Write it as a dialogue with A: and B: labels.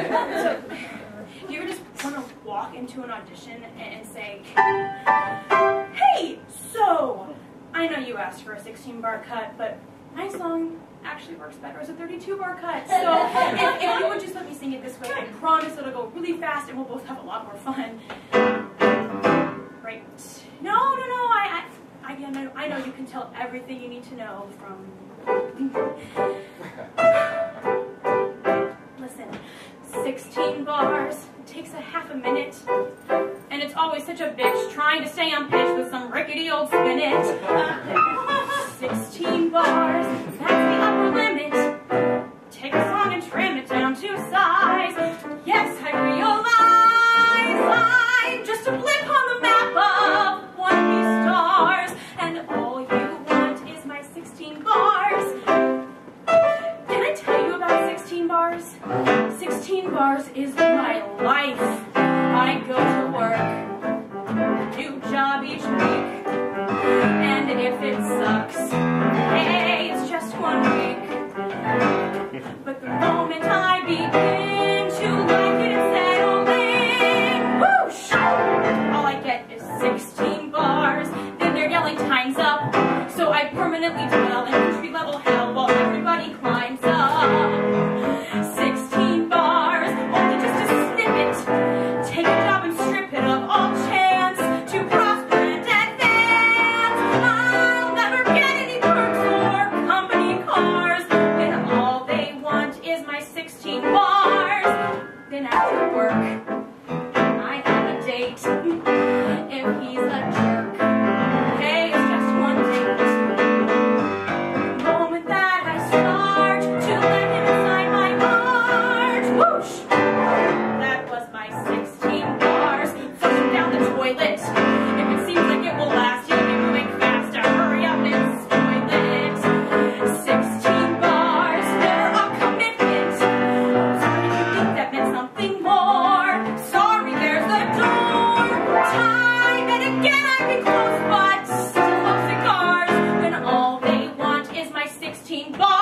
A: So, do you ever just want to walk into an audition and say, Hey, so, I know you asked for a 16 bar cut, but my song actually works better as a 32 bar cut. So if, if you would just let me sing it this way, I promise it'll go really fast and we'll both have a lot more fun. Right. No, no, no, I, I, I, I know you can tell everything you need to know from... 16 bars, It takes a half a minute, and it's always such a bitch trying to stay on pitch with some rickety old spinet. 16 bars, that's the upper limit. Take a song and trim it down to size. Yes, I realize I'm just a blip on the map of one of these stars, and all you want is my 16 bars. Can I tell you about 16 bars? 16 bars is my life. I go to work, new job each week, and if it sucks, hey, it's just one week. But the moment I begin to like it, it's settling, whoosh! All I get is 16 bars, then they're yelling time's up, so I permanently when I my 16 box.